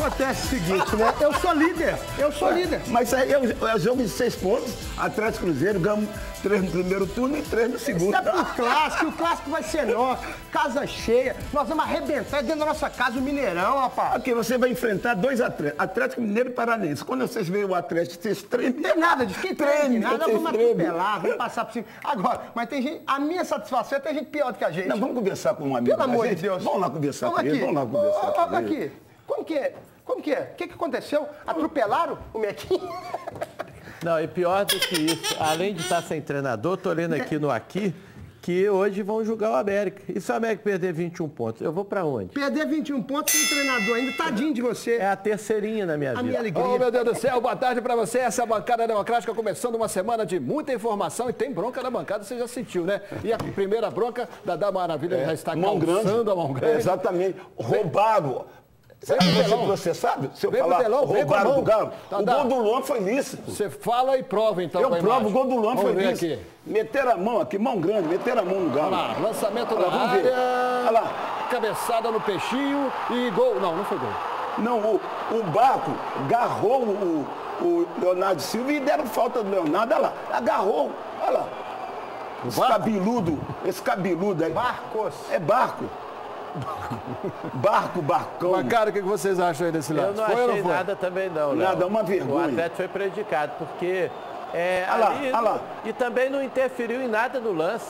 Acontece o seguinte, né? Eu sou líder, eu sou líder. Mas aí é é jogo de seis pontos, Atlético Cruzeiro, ganhamos três no primeiro turno e três no segundo. Isso é pro clássico, o clássico vai ser nosso, casa cheia, nós vamos arrebentar dentro da nossa casa o Mineirão, rapaz. Aqui você vai enfrentar dois atletas, Atlético Mineiro e Paranense. Quando vocês veem o Atlético, vocês tremem. Não tem nada disso, quem treme, nada, vamos atropelar, vamos passar por cima. Agora, mas tem gente, a minha satisfação é ter gente pior do que a gente. Não, vamos conversar com um amigo Pelo amor de? Deus. Vamos lá conversar Vamos com ele, aqui. vamos lá conversar Ó, ó, com ele. Como que é? Como que é? O que, que aconteceu? Atropelaram o Mequinho? Não, e pior do que isso, além de estar sem treinador, tô lendo aqui no Aqui, que hoje vão julgar o América. E se o América perder 21 pontos, eu vou pra onde? Perder 21 pontos sem treinador ainda, tadinho de você. É a terceirinha na minha a vida. minha alegria. Oh, meu Deus do céu, boa tarde pra você. Essa é a bancada democrática começando uma semana de muita informação e tem bronca na bancada, você já sentiu, né? E a primeira bronca da Da Maravilha já está É, Mão grande. calçando a mão É, grande. exatamente. Roubaram. Você, telão. você sabe? Se eu falar, telão, roubaram do Galo. Tá, o dá. gol do Luan foi lícito. Você fala e prova então Eu provo, o gol do Luan foi lícito. aqui. Meteram a mão aqui, mão grande, meteram a mão no Galo. Olha lá, lançamento Olha da lá, ver. área, Olha lá. cabeçada no peixinho e gol. Não, não foi gol. Não, o, o Barco agarrou o, o Leonardo Silva e deram falta do Leonardo. Olha lá, agarrou. Olha lá. Esse Barco? cabeludo, esse cabeludo aí. Marcos. É barco. Barco, barcão. Bancada, o que que vocês acham aí desse lance? Eu não foi achei não foi? nada também não, Léo. Nada, uma vergonha. O Atlético foi prejudicado, porque é, Olha lá, ali- lá. e também não interferiu em nada no lance.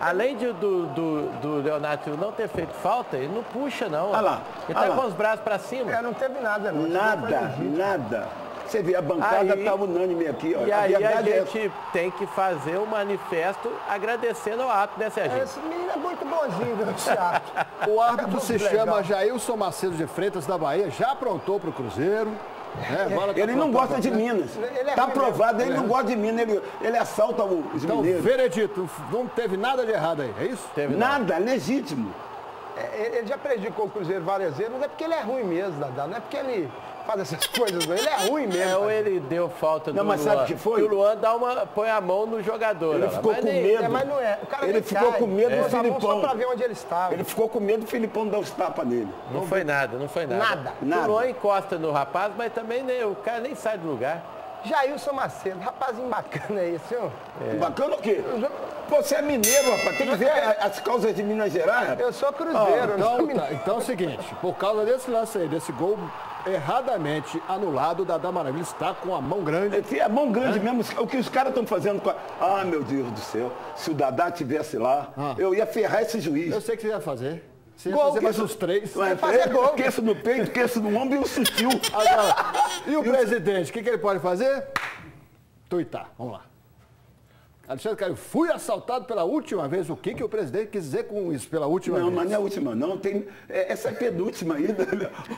Além de, do, do, do Leonardo não ter feito falta, ele não puxa, não. Olha lá, Ele olha tá lá. com os braços para cima. É, não teve nada, não. Nada, nada. Você vê, a bancada Aí- está unânime aqui. Ó. E aí a é gente tem que fazer um manifesto agradecendo ao ato, né, Serginho? Esse menino é muito bonzinho, viu, Thiago? O árbitro se Legal. chama Jailson Macedo de Freitas da Bahia, já aprontou para o Cruzeiro. né? Bola tá Ele não gosta de. Minas. Ele é Está ruim provado, ele não gosta de Minas, ele, ele assalta os Então, mineiros. veredito, não teve nada de errado aí, é isso? Teve não. Nada, legítimo. É, Ele já prejudicou o Cruzeiro várias vezes, mas é porque ele é ruim mesmo, Dadá. Não é porque ele faz essas coisas, não. Ele é ruim É, mesmo. ou cara. ele deu falta Não, do mas Luan. sabe o que foi? E o Luan dá uma, põe a mão no jogador. Ele olha lá. ficou Mas com nem- medo. É, mas não é. O cara Ele ficou cai. com medo do Filipão. Só pra ver onde ele estava. Ele ficou com medo do Filipão dar os tapas nele. Não foi nada, não foi nada. Nada. Nada. O Luan encosta no rapaz, mas também nem, o cara nem sai do lugar. Jailson Macedo, rapazinho bacana esse, ó. Bacana o quê? Pô, você é mineiro, rapaz. Tem que ver as causas de Minas Gerais, rapaz. Eu sou cruzeiro, eu não sou Então, tá, então é o seguinte, por causa desse lance aí, desse gol erradamente anulado, o Dadá Maravilha está com a mão grande. É mão grande mesmo. O que os caras estão fazendo com a... Ah, meu Deus do céu. Se o Dadá tivesse lá, Ah. eu ia ferrar esse juiz. Eu sei que você ia fazer. Você ia Gol, fazer mais uns três. Vai fazer gol. Queixo no peito, queixo no ombro e o sutil. Agora, e o presidente, o que, que ele pode fazer? Tuitar. Vamos lá. Alexandre Caio, fui assaltado pela última vez. O que, que o presidente quis dizer com isso, pela última Não, vez? mas não é a última, não. Tem, é- essa é a penúltima ainda,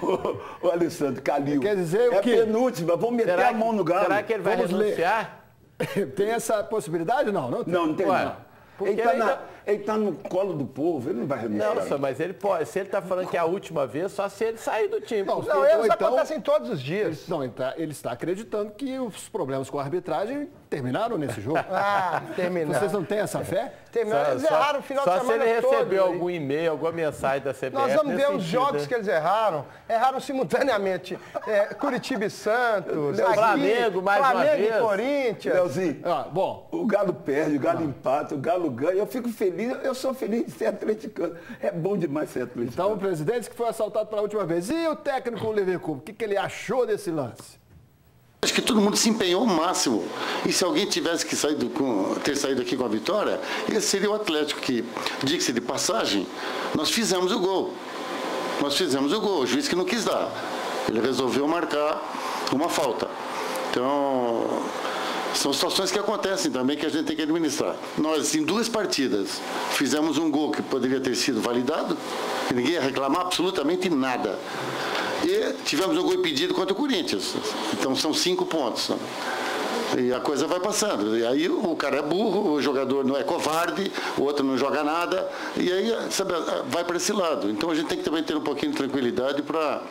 o, Alessandro Calil. Quer dizer o é quê? a penúltima. Vamos meter Será a mão no galo. Será que ele vai Vamos ler. renunciar? Tem essa possibilidade? Não, não tem. Não, não tem Ué, não. porque Ele está ele ainda- tá no colo do povo, ele não vai renunciar. Não, só, mas ele pode. Se ele tá falando que é a última vez, só se ele sair do time. Não, Não, eles então- acontecem todos os Ele, dias. não, ele, tá- ele está acreditando que os problemas com a arbitragem terminaram nesse jogo. Ah, terminar. Vocês não têm essa fé? Terminar. Eles Só- erraram o final só de se semana ele todo. recebeu algum e-mail, alguma mensagem da CBF. Nós vamos ver os sentido, jogos né? que eles erraram. Erraram simultaneamente. É, Curitiba e Santos. aqui, Flamengo, mais uma Flamengo vez. e Corinthians. Leozinho, Ah, bom, o Galo perde, o Galo empata, o Galo ganha. Eu fico feliz, eu sou feliz de ser atleticano. É bom demais ser atleticano. então o presidente que foi assaltado pela última vez. E o técnico Leverkusen, o que, que ele achou desse lance? Acho que todo mundo se empenhou ao máximo. E se alguém tivesse que saído com- ter saído aqui com a vitória, esse seria o Atlético, que, diga-se de passagem, nós fizemos o gol. Nós fizemos o gol, o juiz que não quis dar. Ele resolveu marcar uma falta. Então, são situações que acontecem também que a gente tem que administrar. Nós, em duas partidas, fizemos um gol que poderia ter sido validado, que ninguém ia reclamar absolutamente nada. E tivemos um gol impedido contra o Corinthians. Então são cinco pontos. né? E a coisa vai passando. E aí o cara é burro, o jogador não é covarde, o outro não joga nada. E aí, sabe, vai para esse lado. Então a gente tem que também ter um pouquinho de tranquilidade para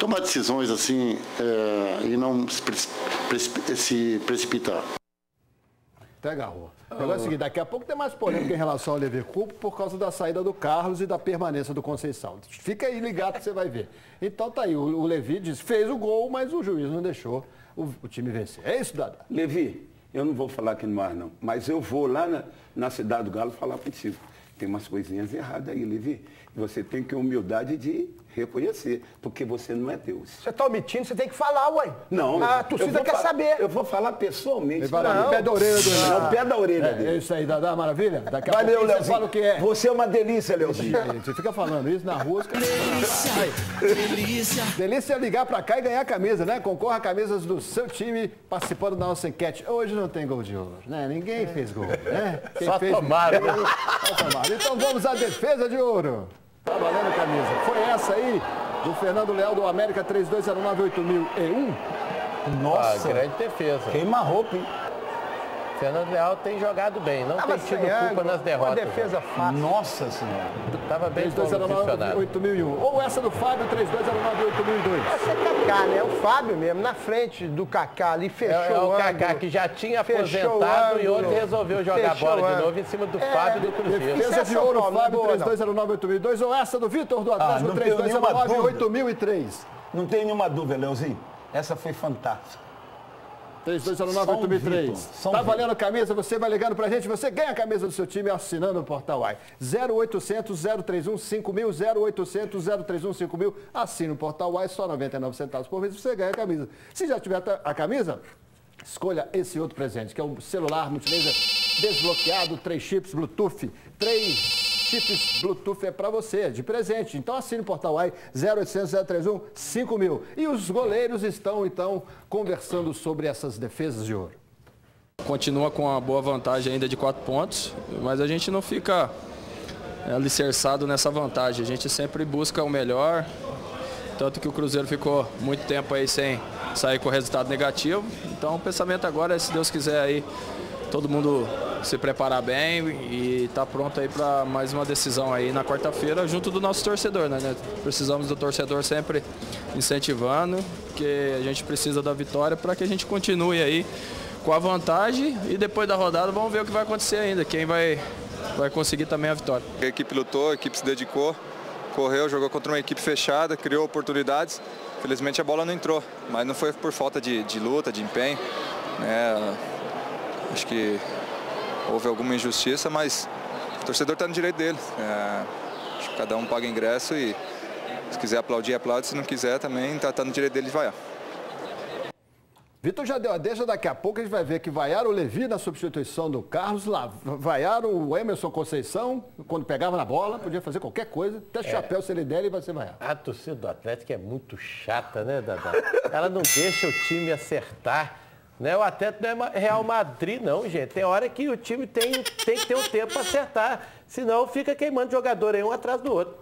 tomar decisões assim eh, e não se, preci- preci- se precipitar. Até agarrou. O negócio é o seguinte, daqui a pouco tem mais polêmica em relação ao Levi Cupo por causa da saída do Carlos e da permanência do Conceição. Fica aí ligado que você vai ver. Então tá aí, o, o Levi diz, fez o gol, mas o juiz não deixou o, o time vencer. É isso, Dada? Levi, eu não vou falar aqui no ar não, mas eu vou lá na, na cidade do Galo falar contigo. Tem umas coisinhas erradas aí, Levi. Você tem que ter humildade de reconhecer, porque você não é Deus. Você está omitindo, você tem que falar, ué. Não. A torcida quer saber. Eu vou falar pessoalmente. Vai lá, no pé da orelha do Não, no pé da orelha é, dele. É isso aí, Dadá, maravilha? Daqui a Valeu, pouco você Leozinho. fala o que é. Você é uma delícia, Leozinho. Você fica falando isso na rua. caras- Delícia. Delícia é ligar pra cá e ganhar a camisa, né? Concorra a camisas do seu time participando da nossa enquete. Hoje não tem gol de ouro, né? Ninguém fez gol, né? Quem Só fez... tomaram. Só tomaram. Então vamos à defesa de ouro. Tá valendo a camisa. Foi essa aí do Fernando Leal do América 32098001. Ah, Nossa, grande defesa. queima a roupa, hein? Fernando Leal tem jogado bem, não Tava tem tido sem culpa ângulo, nas Uma derrotas. defesa fácil. Nossa Senhora. Estava bem posicionado. 32098001. Ou essa do Fábio 32098002. Essa é Kaká, né? O Fábio mesmo, na frente do Kaká ali, fechou É, é o. Kaká que já tinha aposentado e ontem resolveu jogar Fechou bola de novo em cima do É, Fábio do Cruzeiro. Isso Defesa é de ouro, é Fábio boa, não. 32098002. Ou essa do Vitor do Atlético não tenho nenhuma 32098003. Não tem nenhuma dúvida, Leozinho. Essa foi fantástica. 3209-8003. São Tá valendo camisa, você vai ligando pra gente, você ganha a camisa do seu time assinando o Portal Uai. 0800 031 5000, 0800 031 5000. Assina o Portal Uai, só 99 centavos por mês, você ganha a camisa. Se já tiver a camisa, escolha esse outro presente, que é um celular multilaser desbloqueado, três chips Bluetooth, três chips Bluetooth é para você, de presente. Então assine o Portal Uai 0800 031 5000. E os goleiros estão, então, conversando sobre essas defesas de ouro. Continua com uma boa vantagem ainda de quatro pontos, mas a gente não fica é, alicerçado nessa vantagem. A gente sempre busca o melhor, tanto que o Cruzeiro ficou muito tempo aí sem sair com resultado negativo. Então o pensamento agora é, se Deus quiser aí, todo mundo se preparar bem e estar pronto aí para mais uma decisão aí na quarta-feira junto do nosso torcedor, né? né? Precisamos do torcedor sempre incentivando, porque a gente precisa da vitória para que a gente continue aí com a vantagem e depois da rodada vamos ver o que vai acontecer ainda, quem vai, vai conseguir também a vitória. A equipe lutou, a equipe se dedicou, correu, jogou contra uma equipe fechada, criou oportunidades. Felizmente a bola não entrou, mas não foi por falta de, de luta, de empenho. né? Acho que houve alguma injustiça, mas o torcedor está no direito dele. É, acho que cada um paga ingresso e se quiser aplaudir, aplaude. Se não quiser, também está tá no direito dele de vaiar. Vitor já deu a deixa, daqui a pouco a gente vai ver que vaiaram o Levi na substituição do Carlos, lá, vaiaram o Emerson Conceição, quando pegava na bola, podia fazer qualquer coisa, até chapéu se ele der, ele vai ser vaiado. A torcida do Atlético é muito chata, né, Dadá? Ela não deixa o time acertar. Né? O Atlético não é Real Madrid, não, gente. Tem hora que o time tem, tem que ter um tempo para acertar. Senão fica queimando jogador aí um atrás do outro.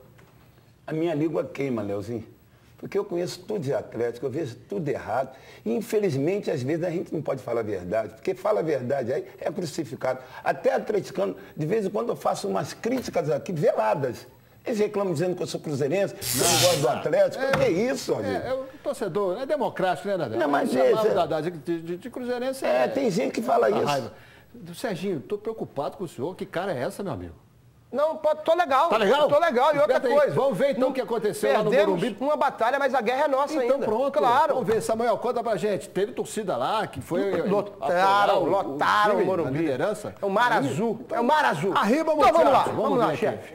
A minha língua queima, Leozinho. Porque eu conheço tudo de Atlético, eu vejo tudo errado. E infelizmente, às vezes, a gente não pode falar a verdade. Porque fala a verdade aí é crucificado. Até atleticano, de vez em quando eu faço umas críticas aqui veladas. Eles reclamam dizendo que eu sou cruzeirense, que eu não gosto do Atlético. que é isso, amigo? É, é o torcedor, é democrático, né, Dadá? Não, mas o Dadá de, de, de, cruzeirense É, tem gente que fala isso. raiva. Serginho, tô preocupado com o senhor, que cara é essa, meu amigo? Não, tô legal. Tá legal? Tô legal. E outra coisa. vamos ver então o que aconteceu lá no Morumbi. uma batalha, mas a guerra é nossa Então ainda. pronto, Claro. vamos ver, Samuel, conta pra gente. Teve torcida lá que foi apoiar Lotaram, o- o lotaram time o Morumbi. liderança? É o Mar Azul. É o Mar Azul. Arriba, então vamos lá, vamos, Vamos lá, chefe.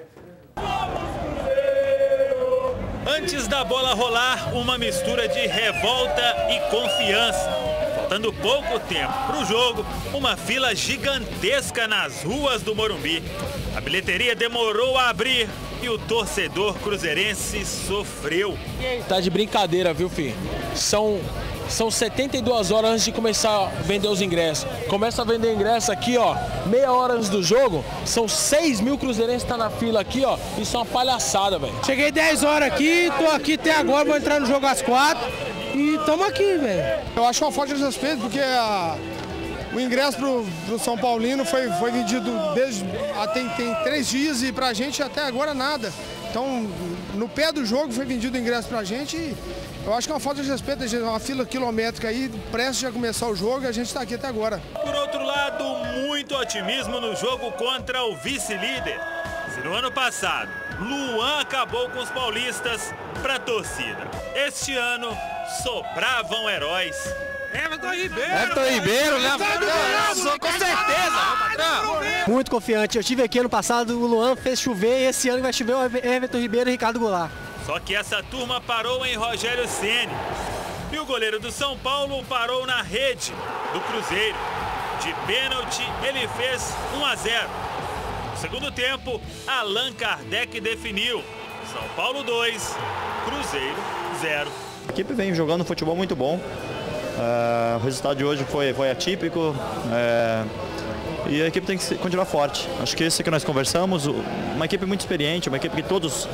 Antes da bola rolar, uma mistura de revolta e confiança. Faltando pouco tempo para o jogo, uma fila gigantesca nas ruas do Morumbi. A bilheteria demorou a abrir e o torcedor cruzeirense sofreu. Tá de brincadeira, viu, filho? São, são 72 horas antes de começar a vender os ingressos. Começa a vender ingresso aqui, ó, meia hora antes do jogo. São 6 mil cruzeirenses que tá na fila aqui, ó. Isso é uma palhaçada, velho. Cheguei 10 horas aqui, tô aqui até agora, vou entrar no jogo às 4 e tamo aqui, velho. Eu acho uma falta de respeito porque a- o ingresso pro, pro São Paulino foi, foi vendido desde há tem, tem três dias e pra gente até agora nada. Então no pé do jogo foi vendido o ingresso pra gente e eu acho que é uma falta de respeito, uma fila quilométrica aí, prestes a começar o jogo e a gente está aqui até agora. Por outro lado, muito otimismo no jogo contra o vice-líder. Se no ano passado, Luan acabou com os paulistas para a torcida. Este ano, sobravam heróis. Everton Ribeiro! Everton Ribeiro, né? Com certeza! Muito confiante. Eu tive aqui ano passado, o Luan fez chover e esse ano vai chover o Everton Ribeiro e Ricardo Goulart. Só que essa turma parou em Rogério Ceni. E o goleiro do São Paulo parou na rede do Cruzeiro. De pênalti, ele fez 1 a 0. No segundo tempo, Allan Kardec definiu. São Paulo 2, Cruzeiro 0. A equipe vem jogando futebol muito bom. Uh, o resultado de hoje foi, foi atípico. Uh, e a equipe tem que continuar forte. Acho que isso que nós conversamos, uma equipe muito experiente, uma equipe que todos,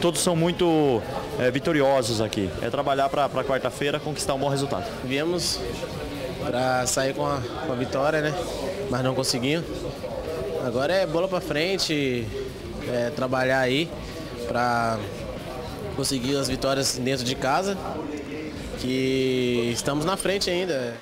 todos são muito é, vitoriosos aqui. É trabalhar para quarta-feira conquistar um bom resultado. Viemos para sair com a, com a vitória, né? Mas não conseguimos. Agora é bola para frente, é, trabalhar aí para conseguir as vitórias dentro de casa, que estamos na frente ainda.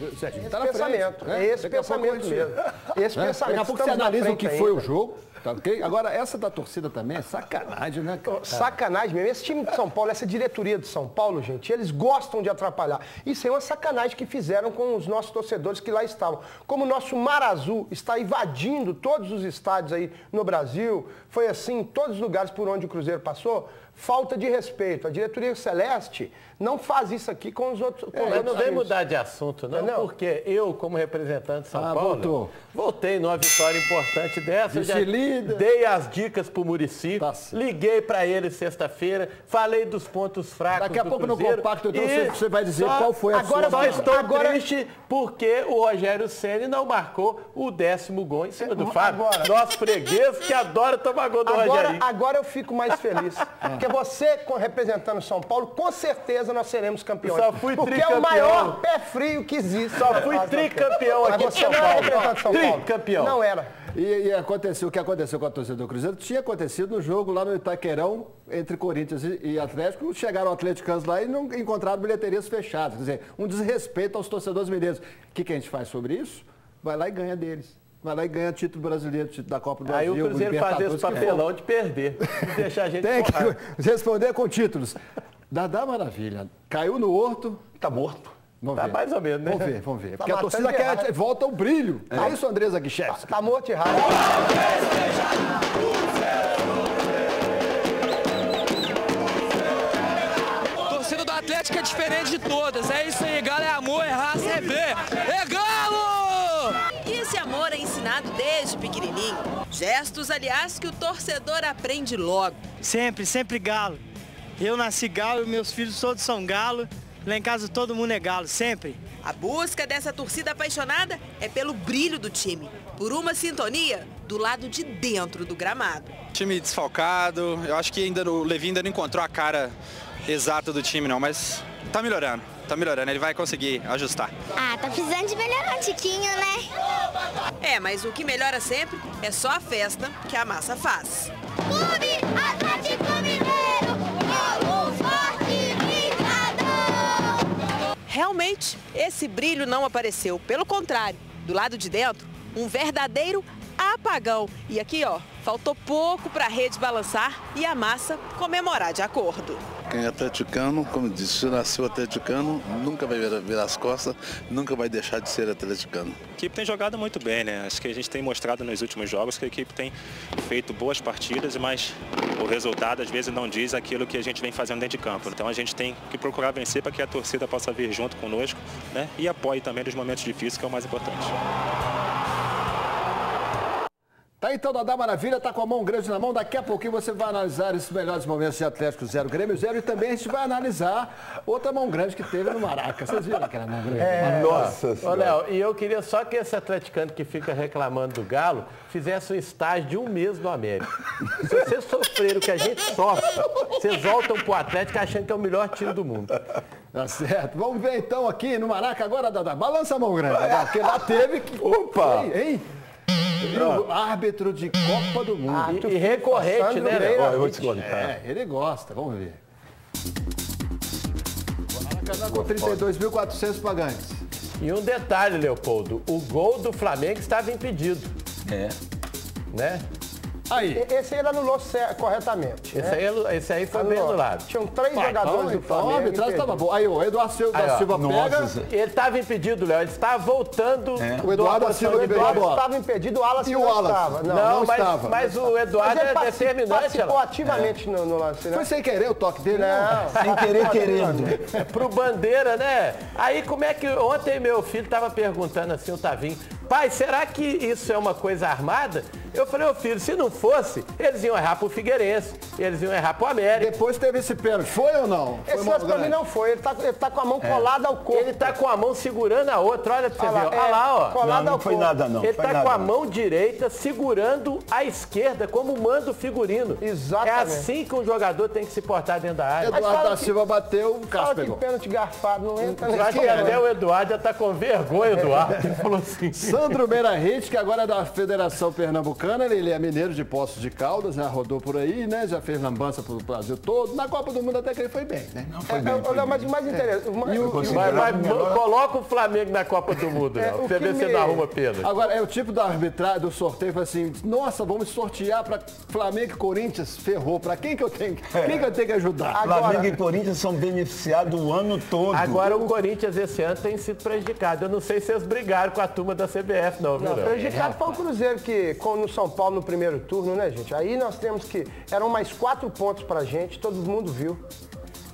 Esse tá pensamento, frente, né? esse Daqui pensamento mesmo. Esse né? pensamento. Daqui a pouco você analisa o que foi o jogo, tá ok? Agora, essa da torcida também é sacanagem, né? Cara? Sacanagem mesmo. Esse time de São Paulo, essa diretoria de São Paulo, gente, eles gostam de atrapalhar. Isso é uma sacanagem que fizeram com os nossos torcedores que lá estavam. Como o nosso Mar Azul está invadindo todos os estádios aí no Brasil, foi assim em todos os lugares por onde o Cruzeiro passou, falta de respeito. A diretoria Celeste não faz isso aqui com os outros. Com é, eu não venho mudar de assunto, não, não, porque eu, como representante de São ah, Paulo, voltou. voltei numa vitória importante dessa. Já dei as dicas pro Murici, tá liguei para ele sexta-feira, falei dos pontos fracos. Daqui a pouco Cruzeiro, no compacto, então você vai dizer só, qual foi a agora sua Só estou agora... triste porque o Rogério Ceni não marcou o décimo gol em cima do Fábio. Agora... Nosso freguês que adora tomar gol do agora, Rogério. Agora eu fico mais feliz. porque você, representando São Paulo, com certeza nós seremos campeões. Só fui Porque tricampeão. é o maior pé frio que existe. Só fui tricampeão aqui em São Paulo. Paulo. Tricampeão. Não era. E, e, aconteceu o que aconteceu com a torcida do Cruzeiro tinha acontecido no jogo lá no Itaquerão entre Corinthians e, e Atlético. Chegaram atleticanos lá e não encontraram bilheterias fechadas. Quer dizer, um desrespeito aos torcedores mineiros. O que, que a gente faz sobre isso? Vai lá e ganha deles. Vai lá e ganha título brasileiro, título da Copa do Brasil. Aí o Cruzeiro faz esse papelão de perder. De deixar a gente Tem que responder com títulos. Dadá Maravilha. Caiu no horto. Tá morto. Vamos tá ver. mais ou menos, né? Vamos ver, vamos ver. Tá Porque a torcida quer volta ao brilho. É, é isso, Andresa Guichevski. Tá, tá morto e raro. Torcida do Atlético é diferente de todas. É isso aí, galo é amor, é raça, é ver. É galo! E esse amor é ensinado desde pequenininho. Gestos, aliás, que o torcedor aprende logo. Sempre, sempre galo. Eu nasci galo, meus filhos todos são galo. Lá em casa todo mundo é galo, sempre. A busca dessa torcida apaixonada é pelo brilho do time, por uma sintonia do lado de dentro do gramado. Time desfalcado, eu acho que ainda o Levi ainda não encontrou a cara exata do time não, mas tá melhorando, tá melhorando, ele vai conseguir ajustar. Ah, tá precisando de melhorar um tiquinho, né? É, mas o que melhora sempre é só a festa que a massa faz. Clube Realmente, esse brilho não apareceu. Pelo contrário, do lado de dentro, um verdadeiro apagão. E aqui, ó, faltou pouco para a rede balançar e a massa comemorar de acordo. Quem é atleticano, como disse, se nasceu atleticano, nunca vai virar as costas, nunca vai deixar de ser atleticano. A equipe tem jogado muito bem, né? Acho que a gente tem mostrado nos últimos jogos que a equipe tem feito boas partidas, mas o resultado às vezes não diz aquilo que a gente vem fazendo dentro de campo. Então a gente tem que procurar vencer para que a torcida possa vir junto conosco né? e apoie também nos momentos difíceis, que é o mais importante. Tá então, Dadá Maravilha, tá com a mão grande na mão. Daqui a pouquinho você vai analisar esses melhores momentos de Atlético 0, Grêmio 0 e também a gente vai analisar outra mão grande que teve no Maraca. Vocês viram aquela mão grande? É, Nossa Ô, Léo, e eu queria só que esse atleticano que fica reclamando do Galo fizesse um estágio de um mês no América. Se vocês sofreram o que a gente sofre, vocês voltam pro Atlético achando que é o melhor time do mundo. Tá certo. Vamos ver então aqui no Maraca agora, Dadá. Balança a mão grande, Dadá, porque lá teve que... Opa! Hein? hein? Árbitro de Copa do Mundo. Ah, E- e recorrente, né, Ó, eu vou te contar. É, ele gosta, vamos ver. Maracanã com 32.400 pagantes. E um detalhe, Leopoldo, o gol do Flamengo estava impedido. É. Né? Aí. Esse aí ele anulou corretamente. Esse, né? aí, esse aí foi bem Anulou. anulado. Tinham três Vai, jogadores então, do Flamengo. a arbitragem estava boa. Aí, o Eduardo Silva, Aí, da ó. Silva pega. Ele estava impedido, Léo. Ele estava voltando. É. O Eduardo da Silva liberou a bola. estava impedido, o Wallace E o não Wallace? estava. Não, Não, não mas, estava. mas o Eduardo Mas ele é determinante. participou lá. ativamente no, no lance, né? Foi sem querer o toque dele? Não. Sem querer, querendo. É pro Bandeira, né? Aí como é que ontem meu filho estava perguntando assim, o Tavinho, pai, será que isso é uma coisa armada? Eu falei, ô filho, se não fosse, eles iam errar pro Figueirense, eles iam errar pro América. Depois teve esse pênalti. Foi ou não? Foi Esse lance pra mim não foi. Ele tá, ele tá com a mão colada ao corpo. Ele tá com a mão segurando a outra, olha pra você Olha lá, ver. é, Olha lá, ó. colada Não, ao não foi corpo. nada não. Ele foi tá nada, com a não. mão direita segurando a esquerda, como manda o figurino. Exatamente. É assim que um jogador tem que se portar dentro da área. Eduardo da que- Silva bateu, o Cássio Fala que pegou. pênalti garfado não entra Eu acho que até o Eduardo já tá com vergonha, Eduardo. Ele falou assim. Sandro Beira que agora é da Federação Pernambucana, ele é mineiro de Poços de Caldas, já rodou por aí, né? Já fez lambança pro Brasil todo. Na Copa do Mundo até que ele foi bem, né? Não, É, é, olha, mas o mais interessante. o mais- E o- o- Mas, mas coloca o Flamengo na Copa do Mundo, É, você ver se me- não arruma pênalti. Agora, é o tipo da arbitragem, do sorteio, foi assim, nossa, vamos sortear para Flamengo e Corinthians, ferrou. Para quem que eu tenho, quem que eu tenho que ajudar? Flamengo e Corinthians são beneficiados o ano todo. Agora o Corinthians esse ano tem sido prejudicado. Eu não sei se eles brigaram com a turma da CBF, não, viu, Não, prejudicado foi o Cruzeiro que, com no São Paulo no primeiro turno, né, gente? Aí nós temos que. Eram mais quatro pontos pra gente, todo mundo viu.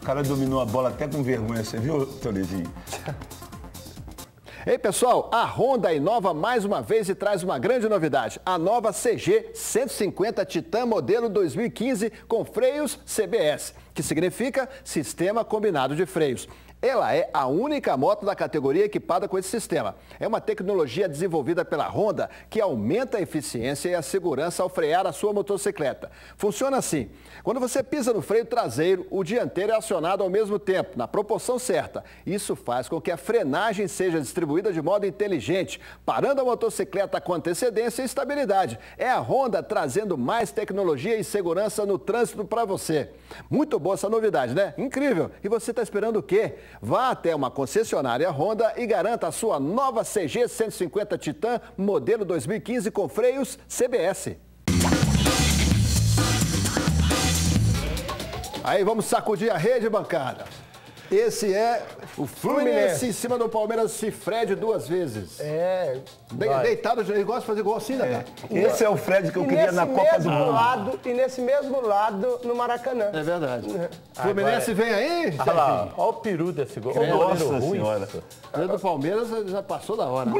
O cara dominou a bola até com vergonha, você viu, Tolezinho? Ei, pessoal, a Honda inova mais uma vez e traz uma grande novidade. A nova CG 150 Titan modelo 2015 com freios CBS, que significa Sistema Combinado de Freios. Ela é a única moto da categoria equipada com esse sistema. É uma tecnologia desenvolvida pela Honda que aumenta a eficiência e a segurança ao frear a sua motocicleta. Funciona assim: quando você pisa no freio traseiro, o dianteiro é acionado ao mesmo tempo, na proporção certa. Isso faz com que a frenagem seja distribuída de modo inteligente, parando a motocicleta com antecedência e estabilidade. É a Honda trazendo mais tecnologia e segurança no trânsito para você. Muito boa essa novidade, né? Incrível! E você está esperando o quê? Vá até uma concessionária Honda e garanta a sua nova CG 150 Titan modelo 2015 com freios CBS. Aí vamos sacudir a rede bancada. Esse é o Fluminense, Fluminense. em cima do Palmeiras, se Fred duas vezes. É. De- deitado, ele gosta de fazer gol assim, né? cara? Esse é o Fred que eu E queria na Copa do mesmo Mundo. lado, e nesse mesmo lado no Maracanã. É verdade. Fluminense vem aí, Olha lá, olha o peru desse gol. Olha o Nossa ruim. Senhora. O do Palmeiras já passou da hora. né?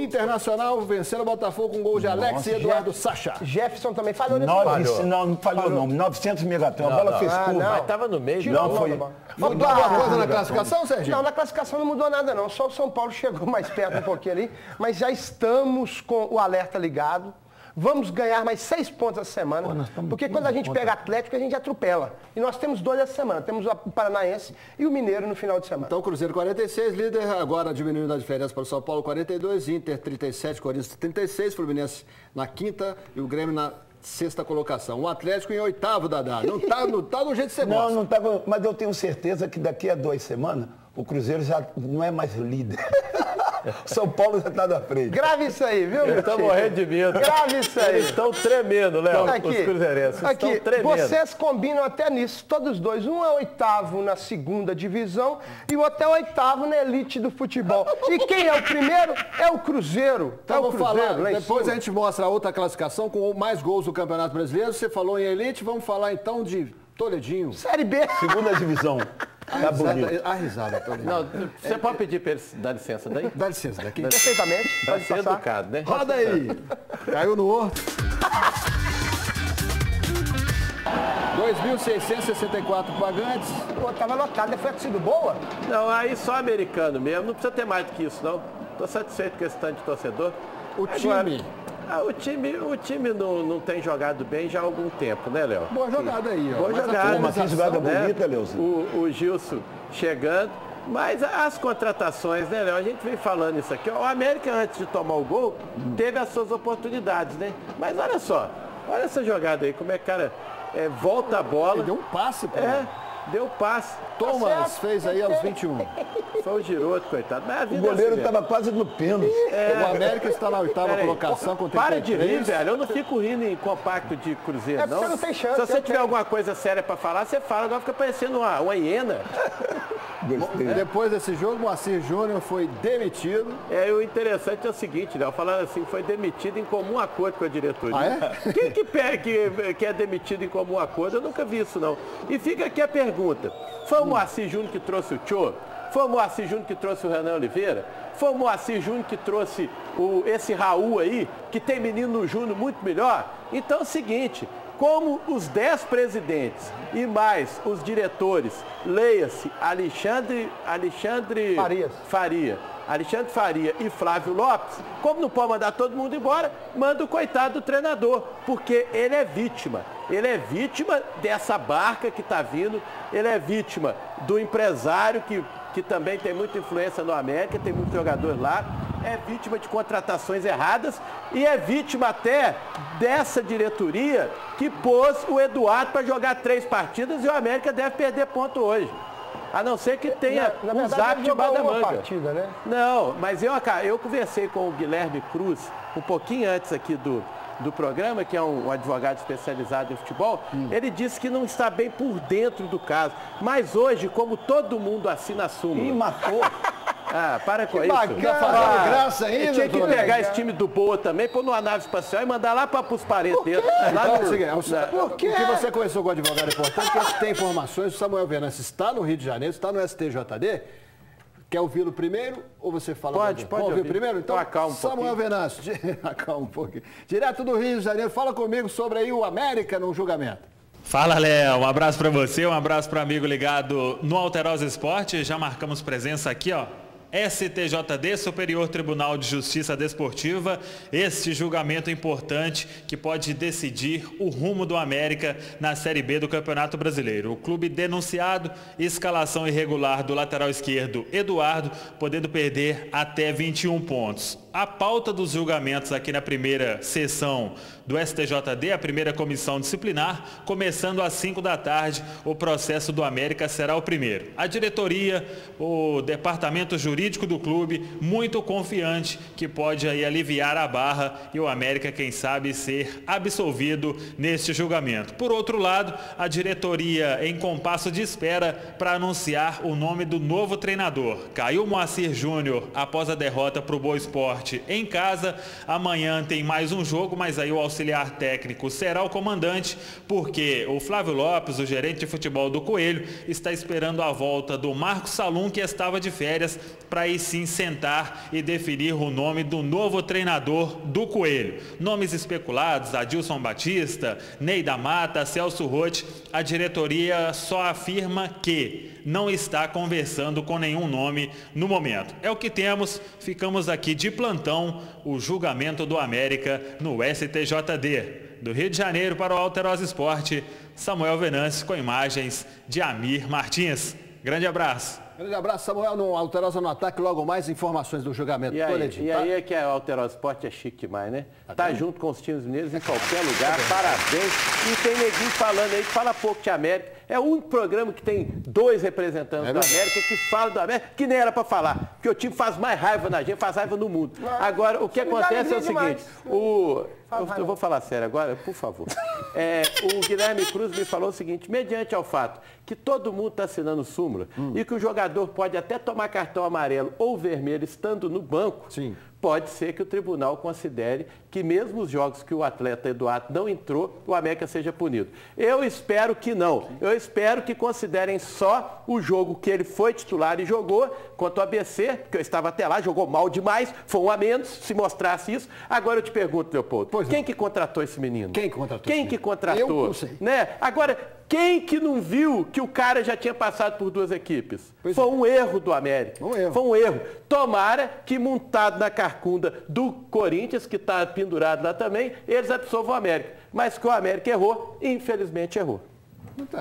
Internacional vencendo o Botafogo com gol de Alex e Eduardo Sacha. Jefferson também falhou nesse Nove, não, não falhou não. 900 megatons. A bola fez Ah, curva. não. Mas tava no meio. Tirou Não, foi-. Mudou alguma coisa na classificação, Sérgio? Não, na classificação não mudou nada não. Só o São Paulo chegou mais perto um pouquinho ali. Mas já estamos com o alerta ligado. Vamos ganhar mais seis pontos essa semana. porque quando a gente pega Atlético, a gente atropela. E nós temos dois essa semana. Temos o Paranaense e o Mineiro no final de semana. Então, Cruzeiro 46, líder, agora diminuindo a diferença para o São Paulo 42, Inter 37, Corinthians 36, Fluminense na quinta e o Grêmio na sexta colocação. O Atlético em oitavo, Dadá. Não tá, não tá do jeito que você Não, gosta. não tá, mas eu tenho certeza que daqui a duas semanas o Cruzeiro já não é mais líder. São Paulo já está na frente. Grave isso aí, viu? Eles estão morrendo de medo. Grave isso aí. Eles estão tremendo, Léo. Aqui, Os cruzeirenses aqui, estão tremendo. vocês combinam até nisso, todos dois. Um é oitavo na segunda divisão e o outro é oitavo na elite do futebol. E quem é o primeiro? É o Cruzeiro. Então, é o Cruzeiro, falar, depois a gente mostra a outra classificação com mais gols do Campeonato Brasileiro. Você falou em elite, vamos falar então de Toledinho. Série B. Segunda divisão. A Tá risada, bonito. a risada. Não, você pode pedir para eles dar licença daí? Dá licença daqui. Perfeitamente. Vai Pode ser passar. educado, né? Roda aí. Caiu no horto. 2.664 pagantes. Pô, tava lotado, foi sido boa? Não, aí só americano mesmo. Não precisa ter mais do que isso, não. Estou satisfeito com esse tanto de torcedor. O Agora, time. Ah, o time, o time não, não tem jogado bem já há algum tempo, né, Léo? Boa jogada aí, ó. Boa Mas jogada. Que jogada né? bonita, Leozinho. O, o Gilson chegando. Mas as contratações, né, Léo? A gente vem falando isso aqui. O América, antes de tomar o gol, teve as suas oportunidades, né? Mas olha só, olha essa jogada aí, como é que o cara é, volta a bola. Ele deu um passe, pô. É, deu passe. Thomas fez aí aos 21. Foi o Giroto, coitado. Mas a O vida é goleiro assim estava quase no pênalti. O América está na oitava colocação com Para de 33. rir, velho. Eu não fico rindo em compacto de cruzeiro, É não. não tem chance, Se você tiver tenho. alguma coisa séria pra falar, você fala. Agora fica parecendo uma, uma hiena. Depois desse jogo, Moacir Júnior foi demitido. É, e o interessante é o seguinte, Léo, falando assim, foi demitido em comum acordo com a diretoria. Ah, é? Quem que, pega, que, que é demitido em comum acordo? Eu nunca vi isso, não. E fica aqui a pergunta. Foi o Moacir Júnior que trouxe o Tchô? Foi o Moacir Júnior que trouxe o Renan Oliveira? Foi o Moacir Júnior que trouxe o, esse Raul aí, que tem menino no Júnior muito melhor? Então é o seguinte, como os 10 presidentes e mais os diretores, leia-se Alexandre, Alexandre Farias. Faria, Alexandre Faria e Flávio Lopes, como não pode mandar todo mundo embora, manda o coitado do treinador, porque ele é vítima. Ele é vítima dessa barca que está vindo, ele é vítima do empresário que, que também tem muita influência no América, tem muitos jogadores lá, é vítima de contratações erradas e é vítima até dessa diretoria que pôs o Eduardo para jogar três partidas e o América deve perder ponto hoje. A não ser que tenha Na um verdade, zap de jogou da uma manga. partida, né? Não, mas eu, eu conversei com o Guilherme Cruz um pouquinho antes aqui do, do programa, que é um, advogado especializado em futebol. Ele disse que não está bem por dentro do caso. Mas hoje, como todo mundo assina a súmula. Matou. Ah, para com Que isso. bacana. Tá Ah, graça ainda, Tinha que pegar esse time do Boa também, pôr numa nave espacial e mandar lá para os parentes dele. Lá Então, é no- seguinte, é o- que você conversou com o advogado é importante, porque tem informações, o Samuel Venâncio está no Rio de Janeiro, está no STJD. Quer ouvi-lo primeiro ou você fala? Pode, pode Vamos ouvir ouvir. primeiro? Então, Então acalma um Samuel Venâncio, acalma um pouquinho. Direto do Rio de Janeiro, fala comigo sobre aí o América no julgamento. Fala, Léo. Um abraço para você, um abraço para amigo ligado no Alterosa Esporte. Já marcamos presença aqui, ó. STJD, Superior Tribunal de Justiça Desportiva, este julgamento importante que pode decidir o rumo do América na Série B do Campeonato Brasileiro. O clube denunciado, escalação irregular do lateral esquerdo Eduardo, podendo perder até 21 pontos. A pauta dos julgamentos aqui na primeira sessão do STJD, a primeira comissão disciplinar, começando às 5 da tarde, o processo do América será o primeiro. A diretoria, o departamento jurídico do clube, muito confiante que pode aí aliviar a barra e o América, quem sabe, ser absolvido neste julgamento. Por outro lado, a diretoria em compasso de espera para anunciar o nome do novo treinador. Caiu Moacir Júnior após a derrota para o Boa Esporte em casa. Amanhã tem mais um jogo, mas aí o auxiliar técnico será o comandante, porque o Flávio Lopes, o gerente de futebol do Coelho, está esperando a volta do Marcos Salum, que estava de férias, para aí sim sentar e definir o nome do novo treinador do Coelho. Nomes especulados, Adilson Batista, Ney da Mata, Celso Rotti, a diretoria só afirma que não está conversando com nenhum nome no momento. É o que temos, ficamos aqui de plantão, o julgamento do América no STJD. Do Rio de Janeiro para o Alterosa Esporte, Samuel Venâncio com imagens de Amir Martins. Grande abraço. Grande abraço, Samuel, no Alterosa no Ataque, logo mais informações do julgamento. E aí, Netinho, e tá? aí é que a Alterosa Esporte é chique demais, né? Tá junto com os times mineiros em qualquer lugar, parabéns. E tem neguinho falando aí que fala pouco de América. É o único programa que tem dois representantes É. América que falam do América, que nem era pra falar. Porque o time faz mais raiva na gente, faz raiva no mundo. Agora, o que acontece é o seguinte, o... Eu, eu vou falar sério agora, por favor. É, o Guilherme Cruz me falou o seguinte, mediante ao fato que todo mundo está assinando súmula e que o jogador pode até tomar cartão amarelo ou vermelho estando no banco, pode ser que o tribunal considere que mesmo os jogos que o atleta Eduardo não entrou, o América seja punido. Eu espero que não. Eu espero que considerem só o jogo que ele foi titular e jogou contra o ABC, que eu estava até lá, jogou mal demais, foi um a menos, se mostrasse isso. Agora eu te pergunto, Leopoldo, quem que contratou esse menino? Quem que contratou Quem que contratou? Eu não sei. Né? Agora, quem que não viu que o cara já tinha passado por duas equipes? Foi um erro do América. Foi um erro. Tomara que montado na carcunda do Corinthians, que está pendurado lá também, eles absolvam o América. Mas que o América errou, infelizmente errou.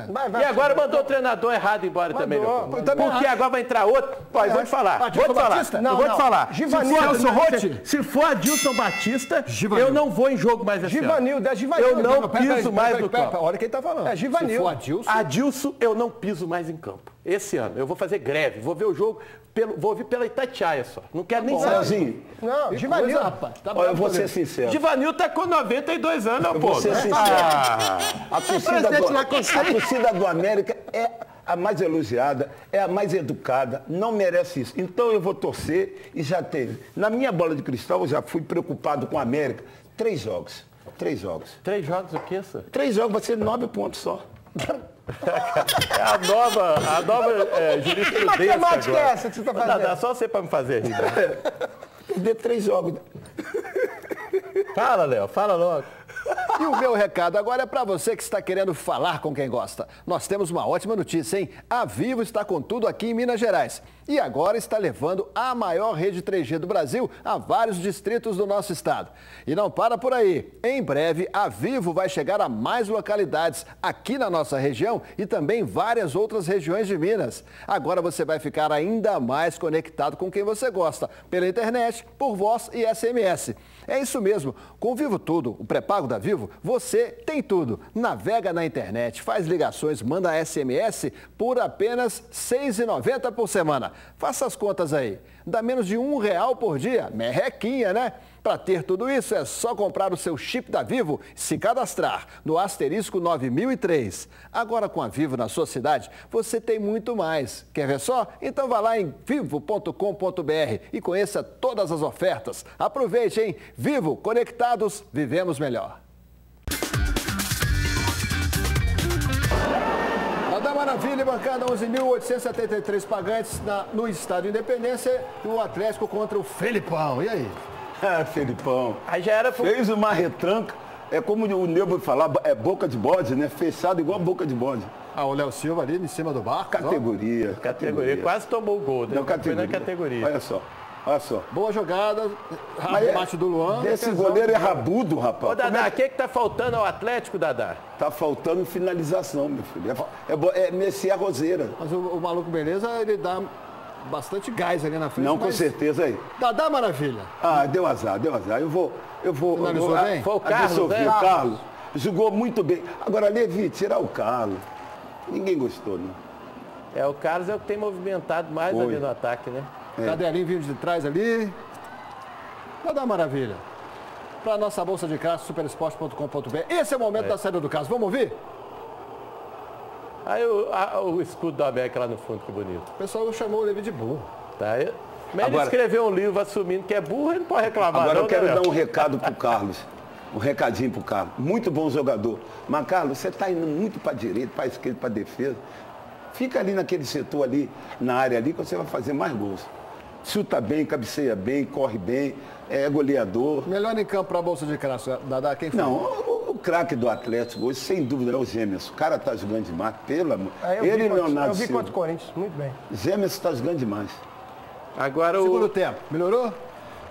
Vai, vai, e agora vai. mandou o treinador errado embora também, Mandou, Leopoldo. eu também Porque agora vai entrar outro. Eu vou te falar. Ah, vou te falar. Batista? eu Não, vou te falar. Givanildo. Se for, Rotti? se for Adilson Batista, Givanildo. eu não vou em jogo mais esse Givanildo, ano. é Givanildo. Eu não piso pera, mais pera, no pera, campo. Olha quem tá falando. É Givanildo. Se for Adilson, Adilson, eu não piso mais em campo. Esse ano. Eu vou fazer greve. Vou ver o jogo, pelo, vou vir pela Itatiaia só. Não quero nem saber. Leozinho, Não, coisa, rapaz. Tá olha, eu vou ser sincero. Givanildo tá com 92 anos, Eu vou pô. ser sincero. Ah, A torcida, presidente do, a torcida do América é a mais elogiada, é a mais educada, não merece isso. Então eu vou torcer e já teve. Na minha bola de cristal eu já fui preocupado com a América. Três jogos. Três jogos. Três jogos o quê, senhor? Três jogos vai ser nove pontos só. É a nova, a nova é, jurisprudência Que matemática agora. é essa que você tá Ô, fazendo? Dadá, só você pra me fazer rir. né? Perder três jogos. Fala, Léo, fala logo. E o meu recado agora é para você que está querendo falar com quem gosta. Nós temos uma ótima notícia, hein? A Vivo está com tudo aqui em Minas Gerais. E agora está levando a maior rede 3G do Brasil a vários distritos do nosso estado. E não para por aí. Em breve, a Vivo vai chegar a mais localidades aqui na nossa região e também várias outras regiões de Minas. Agora você vai ficar ainda mais conectado com quem você gosta, pela internet, por voz e SMS. É isso mesmo. Com o Vivo Tudo, o pré-pago da Vivo, você tem tudo. Navega na internet, faz ligações, manda SMS por apenas R$ 6,90 por semana. Faça as contas aí. Dá menos de um real por dia. Merrequinha, né? Para ter tudo isso, é só comprar o seu chip da Vivo e se cadastrar no asterisco 9003. Agora com a Vivo na sua cidade, você tem muito mais. Quer ver só? Então vá lá em vivo.com.br e conheça todas as ofertas. Aproveite, hein? Vivo, conectados, vivemos melhor. Da Maravilha, bancada 11.873 pagantes na- no Estádio Independência o Atlético contra o Felipão. E aí? Ah, Felipão. Aí já era. Fez uma retranca. É como o Nebo falar, é boca de bode, né? Fechado igual boca de bode. Ah, o Léo Silva ali em cima do barco. Categoria. Categoria. Quase tomou o gol. né? Não, Foi categoria. na categoria. Olha só. Olha só. Boa jogada, Mas é- remate do Luan. Esse goleiro é rabudo, Ô, rapaz. Dadá, Como é o que que tá faltando ao Atlético, Dadá? Tá faltando finalização, meu filho. É, é, é Messias Roseira. Mas o, o maluco beleza, ele dá bastante gás ali na frente. Não, com certeza aí. Dadá Maravilha. Ah, deu azar, deu azar. Eu vou. Eu vou. eu vou bem? Foi o Carlos, né? O Carlos. Jogou muito bem. Agora, Levi, tirar o Carlos. Ninguém gostou, não. É, o Carlos é o que tem movimentado mais Foi. ali no ataque, né? É. Cadelinho vindo de trás ali. Dadá Maravilha. Para nossa bolsa de casa, superesporte.com.br. Esse é o momento da saída do caso. Vamos ouvir? Aí o, a- o escudo do América lá no fundo, que bonito. O pessoal chamou o Levi de burro. Tá? aí- Mas ele Agora- escreveu um livro assumindo que é burro, ele não pode reclamar. Agora não, eu quero né, dar um recado pro Carlos. Um recadinho pro Carlos. Muito bom jogador. Mas, Carlos, você está indo muito para direita, para esquerda, para defesa. Fica ali naquele setor ali, na área ali, que você vai fazer mais gols. Chuta bem, cabeceia bem, corre bem, é goleador. Melhor em campo para a bolsa de casa, Dadá, quem foi? Não, o, craque do Atlético hoje, sem dúvida, é o Gêmeos. O cara tá jogando demais, pelo amor. Eu Ele e contra- Leonardo Eu vi Silva. contra o Corinthians, muito bem. Gêmeos está jogando demais. Agora Segundo o. tempo, melhorou?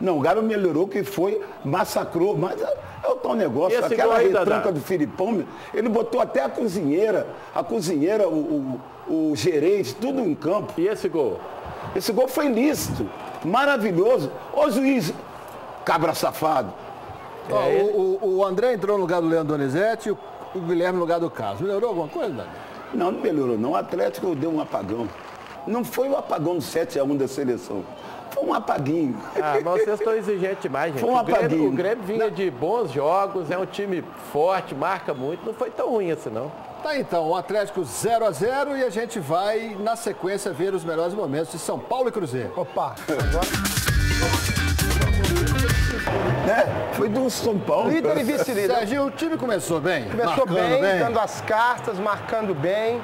Não, o Galo melhorou que foi, massacrou, mas é, é o tal negócio. Esse Aquela retranca do Filipão, ele botou até a cozinheira, a cozinheira, o, o, o gerente, tudo em campo. E esse gol? Esse gol foi lícito, maravilhoso. Ô juiz, cabra safado. Ó, o, o- o André entrou no lugar do Leandro Donizete e o, o Guilherme no lugar do Carlos. Melhorou alguma coisa, Dadá? Não, não melhorou não. O Atlético deu um apagão. Não foi o apagão do 7x1 da seleção. Foi um apaguinho. Ah, mas vocês estão exigentes demais, gente. Foi um o, Grêmio, apaguinho. o Grêmio vinha de bons jogos, é um time forte, marca muito. Não foi tão ruim assim, não. Tá então, o Atlético 0 a 0 e a gente vai, na sequência, ver os melhores momentos de São Paulo e Cruzeiro. Opa, É, foi do São Paulo. Líder e vice-líder. Serginho, o time começou bem? Começou marcando bem, dando as cartas, marcando bem,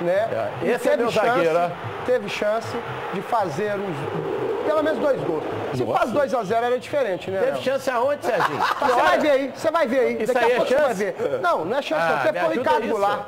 né? É, E esse é meu chance, zagueiro, ó. Teve chance de fazer os, pelo menos dois gols. Se Nossa. faz 2 a 0 era diferente, né? Teve chance aonde, Serginho? Você vai ver aí, você vai ver aí. Isso Daqui aí a é pouco você vai chance? ver. Não, não é chance Ah, não, porque me foi o ajuda Ricardo. Goulart.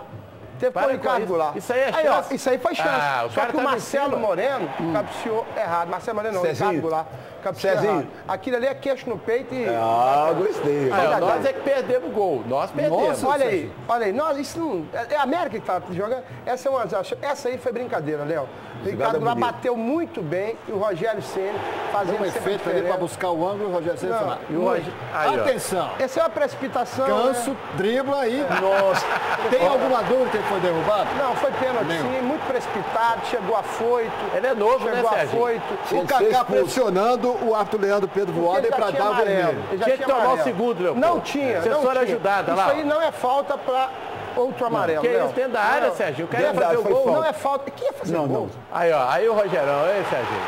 Teve com Para o Ricardo isso. Goulart. Isso aí é ó, chance. isso aí foi chance. Ah, o Só cara que o tava em Marcelo. Moreno cabeceou errado. Marcelo Moreno não, Cezinho. Ricardo Goulart. Cabeceou Cezinho. Aquilo ali é queixo no peito e... Ah, gostei. Ó, nós é que perdemos o gol. Nós perdemos. Nossa, olha aí, olha aí, nós, isso não, é a América que tá jogando. Essa, é uma, essa aí foi brincadeira, Léo. O Ricardo Goulart bonito. bateu muito bem e o Rogério Ceni fazendo um efeito ali para buscar o ângulo, o Rogério Ceni Não, lá. e o Rogério- Aí. Atenção. Essa é uma precipitação. Ganso, né? dribla aí. Nossa. Tem alguma dúvida que ele foi derrubado? Não, foi pênalti sim, muito precipitado, chegou afoito. Ele é novo, né, chegou Serginho? afoito. O Kaká pressionando o árbitro Leandro Pedro Voaden para dar o amarelo, vermelho. ele já Tinha que tomar o amarelo. segundo, Leopoldo. Não tinha, não Assessora tinha. ajudada, Isso lá, ó. aí não é falta para outro amarelo. Que Léo. isso, dentro da área, Não. Serginho. O cara ia fazer o gol. falta. Não é falta. Quem ia fazer Não, gol? não. Aí, ó, aí o Rogerão, aí, Serginho.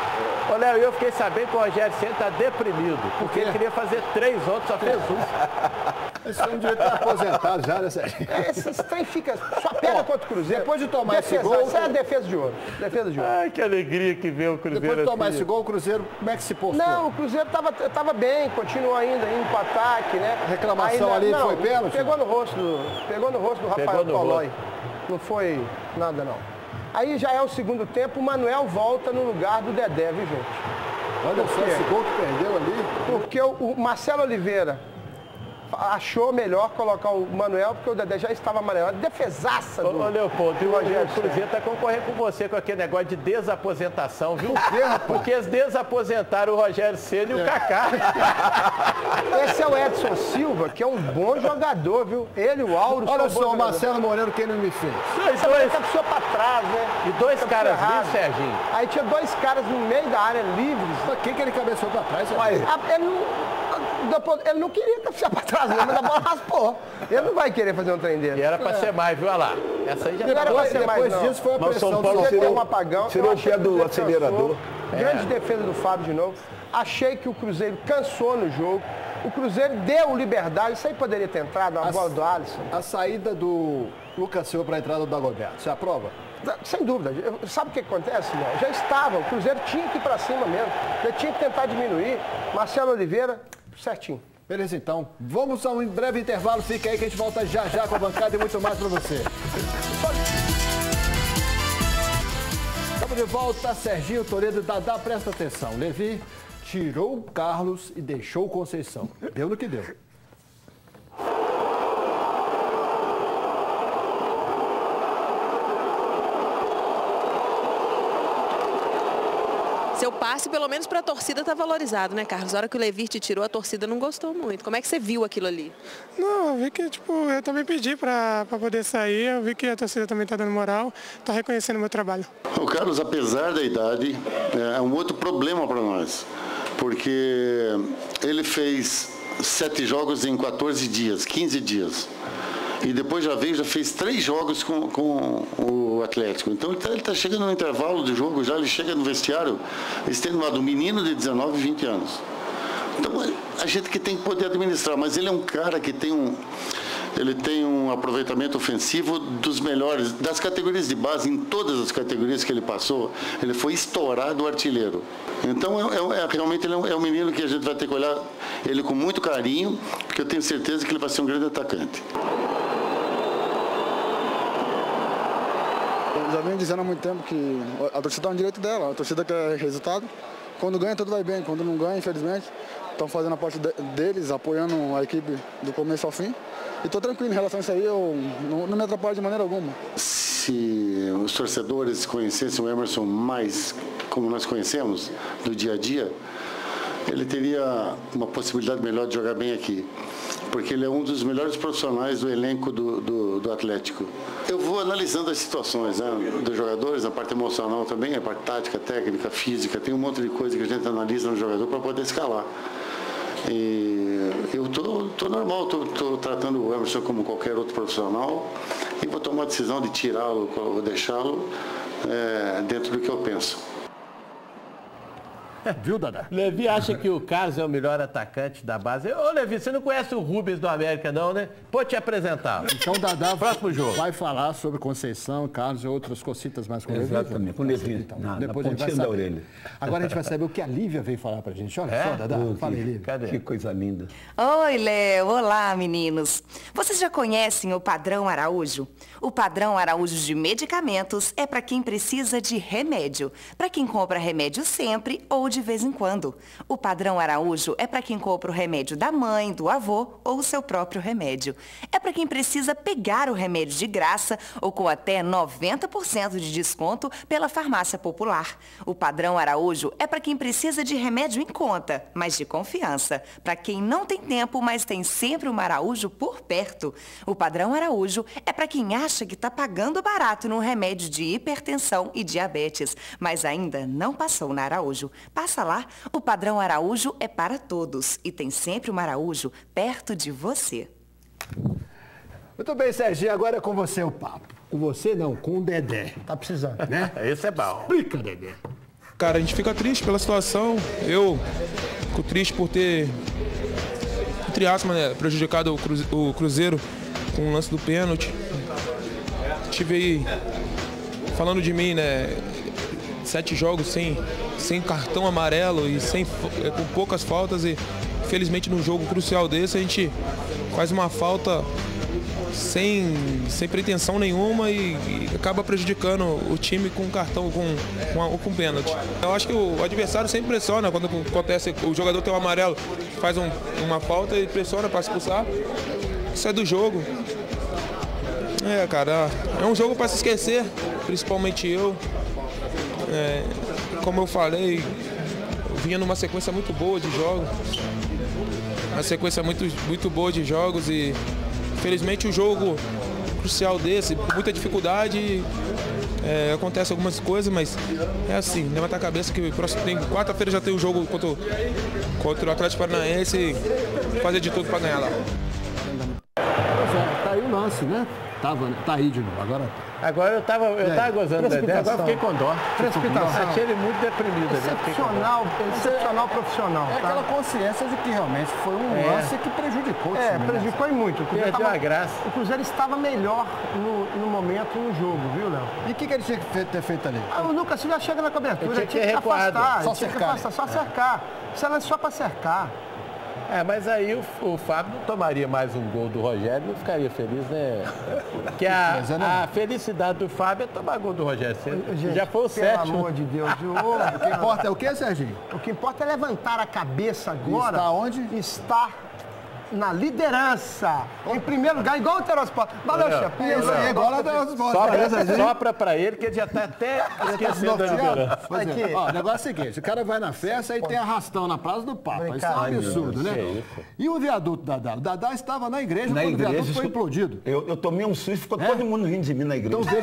Ô, Léo, eu fiquei sabendo que o Rogério Senna tá deprimido, porque ele queria fazer três ontem, só fez um. Esse homem devia estar aposentado já, né, Sérgio? Esse trem fica. Só pega contra o Cruzeiro. depois de tomar esse defesa, gol- Isso é defesa de ouro. Defesa de ouro. Ai, que alegria que vê o Cruzeiro Depois de tomar assim. esse gol, o Cruzeiro, como é que se postou? Não, o Cruzeiro tava, tava bem, continuou ainda indo pro ataque, né? A reclamação ali foi pênalti? Pegou no rosto do, pegou no rosto do Rafael Tolói. Não foi nada, não. Aí já é o segundo tempo, o Manuel volta no lugar do Dedé, viu, gente? Olha só esse gol que perdeu ali. Porque o, o Marcelo Oliveira achou melhor colocar o Manuel, porque o Dedé já estava amarelado. Defesaça do, ô, Leopoldo, e do o, o. Cruzeiro tá concorrendo com você com aquele negócio de desaposentação, viu? Porque eles desaposentaram o Rogério Ceni e o Kaká. Esse é o Edson Silva, que é um bom jogador, viu? Ele, o Auro, Olha só, o. Marcelo Moreno, quem não me fez. E bola dois, cabeceou pra trás, né? e dois Cabeceou caras livres, Serginho. Aí tinha dois caras no meio da área livres. Mas quem que ele cabeçou para trás? Sérgio? Olha, Ah, Ele não, ele não queria cabecear pra trás, não, mas a bola raspou. Ele não vai querer fazer um trem E dele. era pra ser mais, viu? Olha lá. Essa aí já Não era tá pra Depois, ser mais, depois disso foi a Mas pressão São do Paulo Cruzeiro tirou- um apagão. tirou o pé do acelerador. cansou. Grande defesa do Fábio de novo. Achei que o Cruzeiro cansou no jogo. O Cruzeiro deu liberdade. Isso aí poderia ter entrado, uma As- bola do Alisson. A saída do Lucas Silva para a entrada do Dagoberto. Você aprova? Sem dúvida. Eu- Sabe o que acontece, Léo? Já estava. O Cruzeiro tinha que ir para cima mesmo. Já tinha que tentar diminuir. Marcelo Oliveira, certinho. Beleza, então. Vamos a um breve intervalo. Fica aí que a gente volta já já com a bancada e muito mais para você. Estamos de volta. Serginho Toledo, Dadá, presta atenção. Levi tirou o Carlos e deixou o Conceição. Deu no que deu. Seu passe, pelo menos para a torcida, tá valorizado, né, Carlos? A hora que o Levir te tirou, a torcida não gostou muito. Como é que você viu aquilo ali? Não, eu vi que, tipo, eu também pedi para poder sair, eu vi que a torcida também está dando moral, está reconhecendo o meu trabalho. O Carlos, apesar da idade, é um outro problema para nós, porque ele fez sete jogos em 14 dias, 15 dias. E depois já veio, já fez três jogos com, com o Atlético. Então ele está chegando no intervalo do jogo, já ele chega no vestiário, extenuado, um menino de 19, 20 anos. Então a gente que tem que poder administrar, mas ele é um cara que tem um, ele tem um aproveitamento ofensivo dos melhores, das categorias de base, em todas as categorias que ele passou, ele foi estourado artilheiro. Então, é, é- é- realmente, ele é um, é um menino que a gente vai ter que olhar ele com muito carinho, porque eu tenho certeza que ele vai ser um grande atacante. Já venho dizendo há muito tempo que a torcida é um direito dela, a torcida quer resultado. Quando ganha, tudo vai bem. Quando não ganha, infelizmente, estão fazendo a parte de- deles, apoiando a equipe do começo ao fim. E estou tranquilo em relação a isso aí, eu não, não me atrapalho de maneira alguma. Se os torcedores conhecessem o Emerson mais como nós conhecemos, do dia a dia, ele teria uma possibilidade melhor de jogar bem aqui. Porque ele é um dos melhores profissionais do elenco do, do, do Atlético. Eu vou analisando as situações né, dos jogadores, a parte emocional também, a parte tática, técnica, física, tem um monte de coisa que a gente analisa no jogador para poder escalar. E eu tô normal, tô tratando o Emerson como qualquer outro profissional e vou tomar a decisão de tirá-lo ou deixá-lo é, dentro do que eu penso. Viu, Dadá? Levi acha que o Carlos é o melhor atacante da base. Ô, Levi, você não conhece o Rubens do América, não, né? Pô te apresentar. Então, Dadá Próximo jogo. vai falar sobre Conceição, Carlos e outras cositas mais com Levi. Exatamente, com o Levi, Então, na- na depois a gente vai saber. orelha. Agora a gente vai saber o que a Lívia veio falar pra gente. Olha É? só, Dadá. Pô, Fala Lívia. Cadê? Que coisa linda. Oi, Léo. Olá, meninos. Vocês já conhecem o padrão Araújo? O padrão Araújo de medicamentos é para quem precisa de remédio, para quem compra remédio sempre ou de vez em quando. O padrão Araújo é para quem compra o remédio da mãe, do avô ou o seu próprio remédio. É para quem precisa pegar o remédio de graça ou com até 90% de desconto pela farmácia popular. O padrão Araújo é para quem precisa de remédio em conta, mas de confiança. Para quem não tem tempo, mas tem sempre uma Araújo por perto. O padrão Araújo é para quem acha que está pagando barato num remédio de hipertensão e diabetes, mas ainda não passou na Araújo. Passa lá, o padrão Araújo é para todos e tem sempre uma Araújo perto de você. Muito bem, Serginho, agora é com você o papo. Com você não, com o Dedé. Tá precisando. Né? Esse é bom. Explica, Dedé. Cara, a gente fica triste pela situação. Eu fico triste por ter, entre aspas, né, prejudicado o Cruze- o Cruzeiro com o lance do pênalti. Tive aí, falando de mim, né, sete jogos sem, sem cartão amarelo e sem, eh, com poucas faltas e felizmente num jogo crucial desse a gente faz uma falta sem, sem pretensão nenhuma e, e acaba prejudicando o time com cartão, com, com, com pênalti. Eu acho que o adversário sempre pressiona quando acontece, o jogador tem um amarelo, faz um- uma falta e pressiona para expulsar. Isso é do jogo. É, cara, é um jogo para se esquecer, principalmente eu. É, como eu falei, vinha numa sequência muito boa de jogos. Uma sequência muito, muito boa de jogos e Infelizmente o jogo crucial desse, muita dificuldade, é, acontece algumas coisas, mas é assim, levanta a cabeça que próximo tem quarta-feira já tem o jogo contra, contra o Atlético Paranaense e fazer de tudo para ganhar lá. Pois tá aí o lance, né? Tava, né? Tá aí de novo, agora tá. Agora eu tava, eu É, tava gozando da ideia, agora eu fiquei com dó. Precipitação. Achei ele muito deprimido. né? Excepcional, excepcional profissional. É tá? aquela consciência de que realmente foi um É. lance que prejudicou o É, time, né? prejudicou e muito. O Cruzeiro, Perdeu tava- a graça. o Cruzeiro estava melhor no, no momento no jogo, viu, Léo? E o que, que ele tinha que ter feito ali? Ah, o Lucas Silva chega na cobertura, Ele tinha tinha que que, afastar, Só ele tinha que cercar, afastar, só cercar. Isso é lance só para cercar. É, mas aí o, o Fábio não tomaria mais um gol do Rogério, não ficaria feliz, né? Porque a, a felicidade do Fábio é tomar gol do Rogério. Gente, Já foi o pelo sétimo. amor de Deus. Ô, O que importa é o quê, Serginho? O que importa é levantar a cabeça agora. Está onde? Está na liderança. Em primeiro lugar, igual o Terosport. Valeu, chefe. Isso aí, igual a das Sopra, pra ele que ele já tá até esquecendo da liderança. Pois é. Ó, o negócio é o seguinte, o cara vai na festa e tem arrastão na Praça do Papa. Isso é um absurdo, né? E o viaduto Dadá? O Dadá estava na igreja Na quando o igreja, viaduto foi implodido. Eu, eu tomei um susto, ficou É? todo mundo rindo de mim na igreja. Então veja